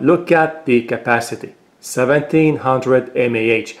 look at the capacity 1700 mAh.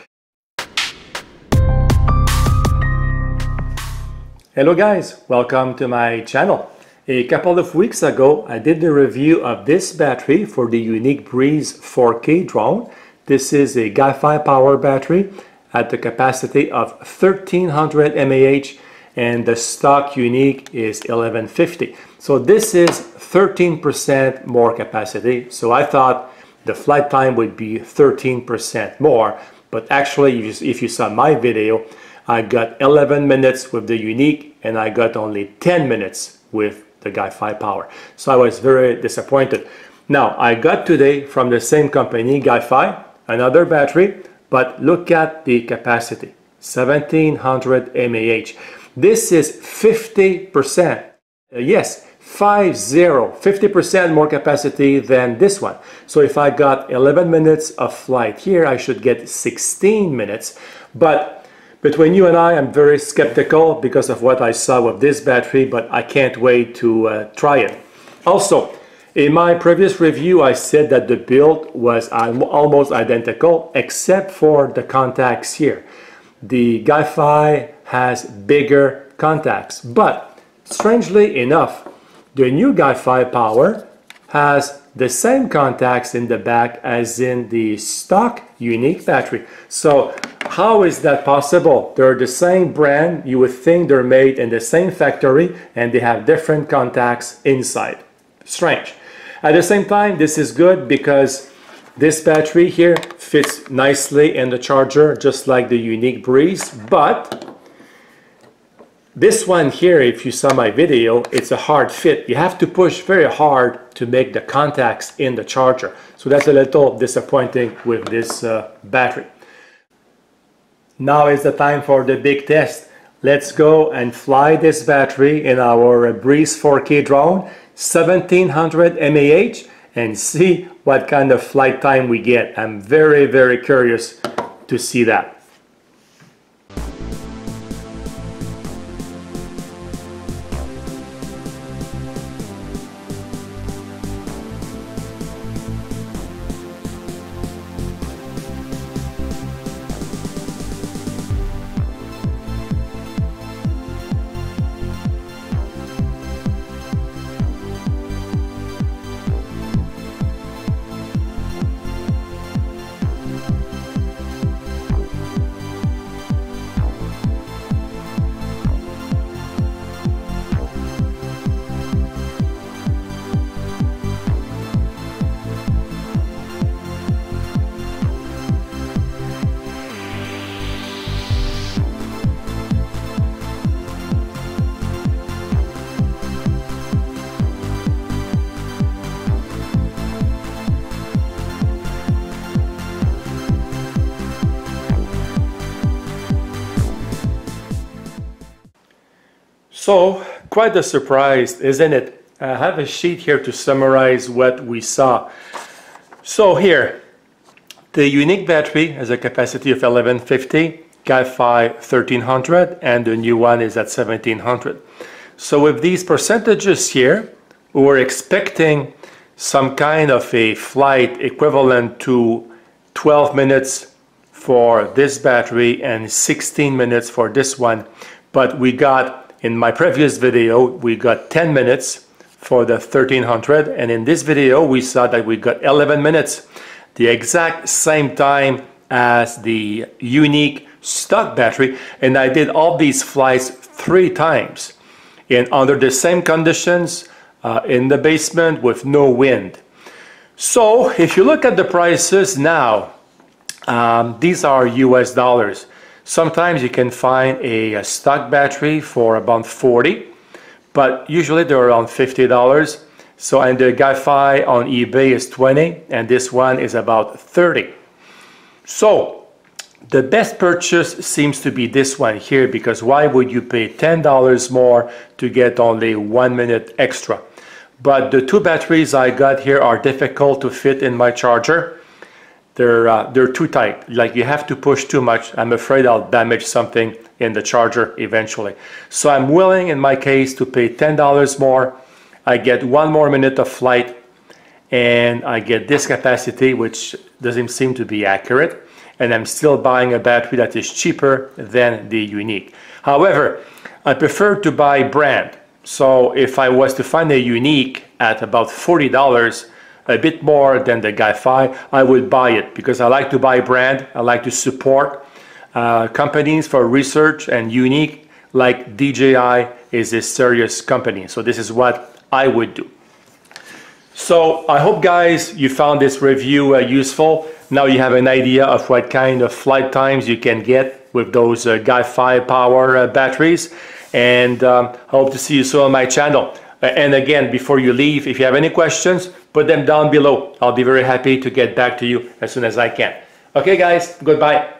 Hello guys, welcome to my channel. A couple of weeks ago I did the review of this battery for the Yuneec Breeze 4K drone. This is a GiFi power battery at the capacity of 1300 mAh and the stock Yuneec is 1150. So this is 13% more capacity. So I thought the flight time would be 13% more, but actually if you saw my video, I got 11 minutes with the Yuneec and I got only 10 minutes with the GiFi Power. So I was very disappointed. Now I got today from the same company, GiFi, another battery, but look at the capacity, 1700 mAh. This is 50%. Uh, yes, 50, 50% more capacity than this one. So if I got 11 minutes of flight here, I should get 16 minutes. But between you and I, I'm very skeptical because of what I saw with this battery, but I can't wait to uh, try it. Also, in my previous review, I said that the build was almost identical except for the contacts here. The GiFi has bigger contacts, but strangely enough, the new GiFi Power has the same contacts in the back as in the stock Yuneec battery. So how is that possible? They're the same brand. You would think they're made in the same factory and they have different contacts inside. Strange. At the same time, this is good because this battery here fits nicely in the charger, just like the Yuneec Breeze, but this one here, if you saw my video, it's a hard fit. You have to push very hard to make the contacts in the charger. So that's a little disappointing with this uh, battery. Now is the time for the big test. Let's go and fly this battery in our Breeze 4K drone 1700 mAh and see what kind of flight time we get. I'm very, very curious to see that. So, quite a surprise, isn't it? I have a sheet here to summarize what we saw. So here, the Yuneec battery has a capacity of 1150, GiFi 1300, and the new one is at 1700. So with these percentages here, we're expecting some kind of a flight equivalent to 12 minutes for this battery and 16 minutes for this one. But we got in my previous video, we got 10 minutes for the 1300 and in this video we saw that we got 11 minutes, the exact same time as the Yuneec stock battery and I did all these flights three times and under the same conditions uh, in the basement with no wind. So if you look at the prices now, um, these are US dollars. Sometimes you can find a, a stock battery for about 40 but usually they're around $50. So and the GiFi on eBay is 20 and this one is about 30. So the best purchase seems to be this one here because why would you pay $10 more to get only one minute extra? But the two batteries I got here are difficult to fit in my charger they're uh, they're too tight. Like you have to push too much. I'm afraid I'll damage something in the charger eventually. So I'm willing, in my case, to pay ten dollars more. I get one more minute of flight, and I get this capacity, which doesn't seem to be accurate, and I'm still buying a battery that is cheaper than the Yuneec. However, I prefer to buy brand. So if I was to find a Yuneec at about $40, a bit more than the GiFi, I would buy it because I like to buy brand. I like to support uh, companies for research and Yuneec like DJI is a serious company. So this is what I would do. So I hope guys you found this review uh, useful. Now you have an idea of what kind of flight times you can get with those uh, GiFi power uh, batteries and um, I hope to see you soon on my channel. And again, before you leave, if you have any questions, put them down below. I'll be very happy to get back to you as soon as I can. Okay guys, goodbye.